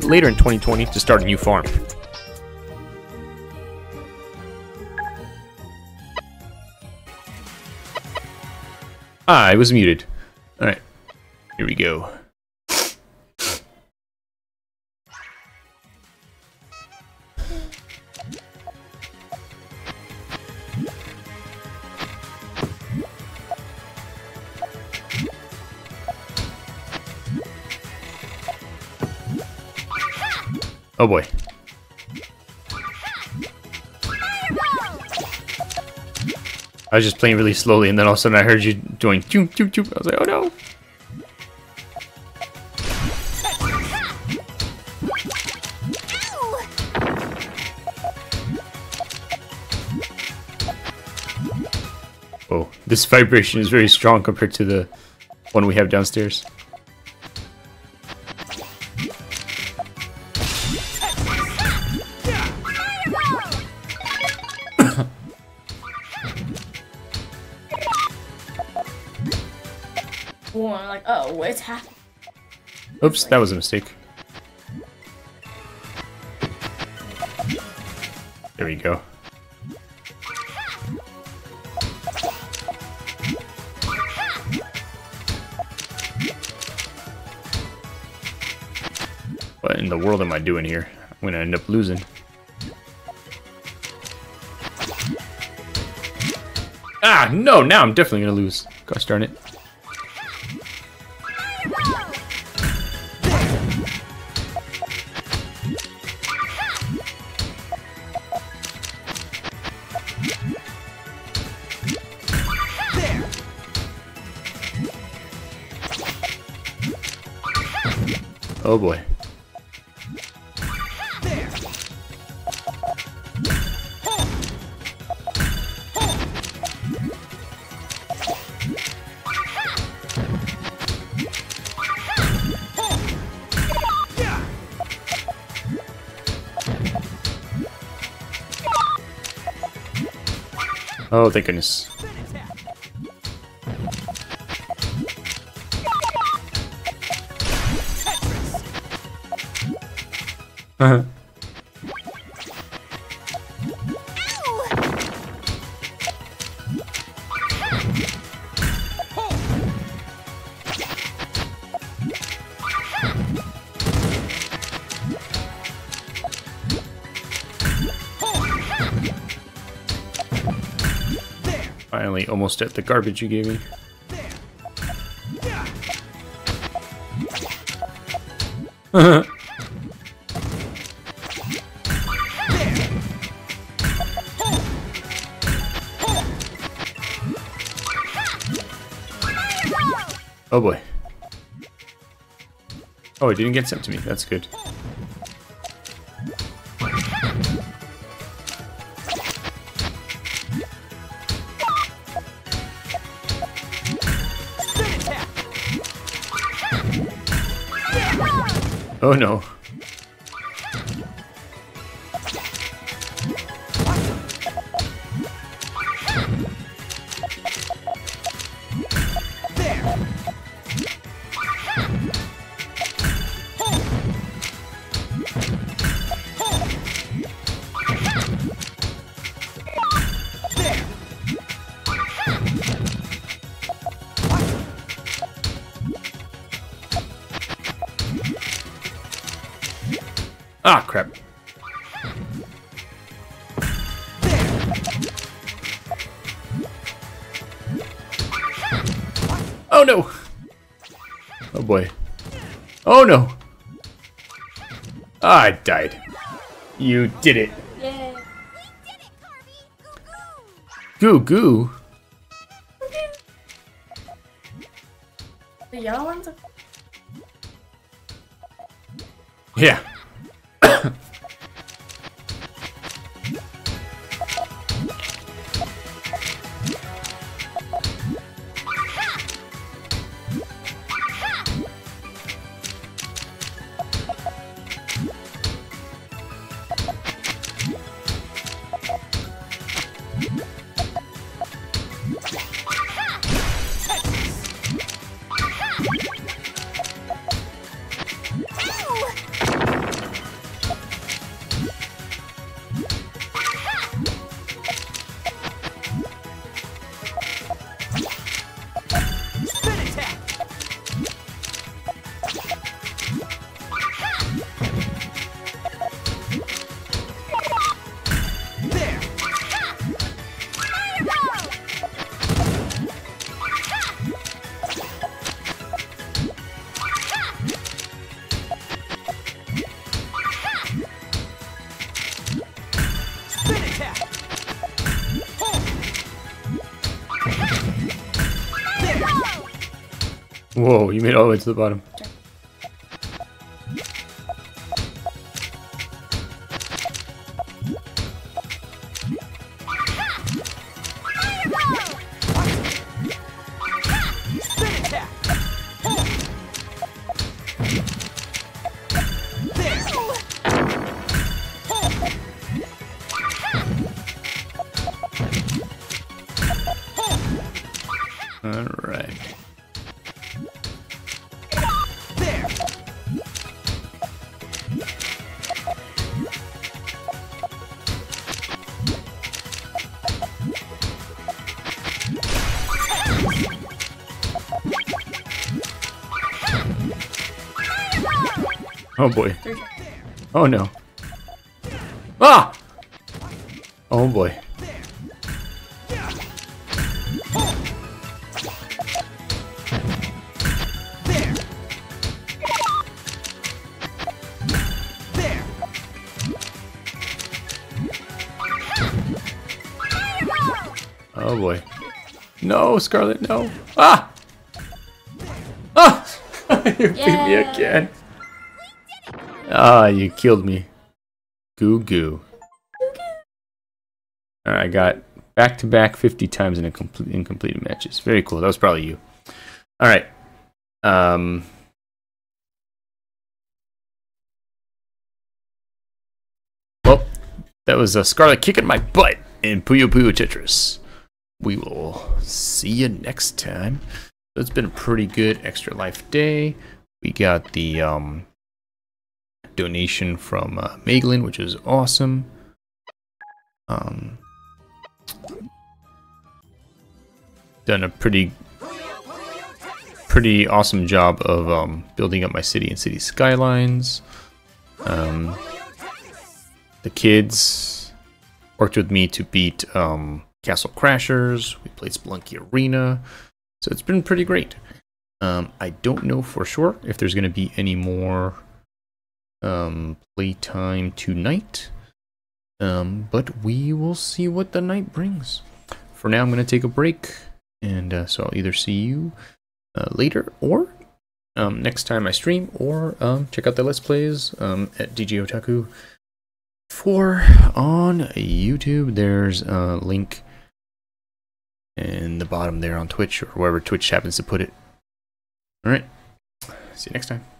later in 2020 to start a new farm. Ah, I was muted. Alright, here we go. Oh boy. I was just playing really slowly, and then all of a sudden I heard you doing choo choo choo. I was like, oh no. Oh, this vibration is very strong compared to the one we have downstairs. I'm like, oh, what's happening? Oops, that was a mistake. There we go. What in the world am I doing here? I'm gonna end up losing. Ah, no, now I'm definitely gonna lose. Gosh darn it. Oh boy. Oh, thank goodness. Finally, almost at the garbage you gave me. Oh boy. Oh, it didn't get sent to me. That's good. Oh no. Ah, crap. Oh no! Oh boy. Oh no! I died. You did it. Yay. Goo goo. The yellow ones Yeah. Whoa, you made all the way to the bottom. Alright. Oh boy. Oh no. Ah! Oh boy. Oh boy. No, Scarlett, no. Ah! Ah! you beat me again. Ah, you killed me. Goo goo. I got back to back 50 times in a complete incompleted matches. Very cool. That was probably you. Alright. Um Well, that was a Scarlett kicking my butt in Puyo Puyo Tetris. We will see you next time. It's been a pretty good extra life day. We got the um, donation from uh, which is awesome. Um, done a pretty pretty awesome job of um, building up my city and city skylines. Um, the kids worked with me to beat um, Castle Crashers. We played Spelunky Arena. So it's been pretty great. Um, I don't know for sure if there's going to be any more um, playtime tonight. Um, but we will see what the night brings. For now, I'm going to take a break. And uh, so I'll either see you uh, later or um, next time I stream or um, check out the Let's Plays um, at DJ Otaku 4 on YouTube. There's a link in the bottom there on Twitch or wherever Twitch happens to put it. Alright, see you next time.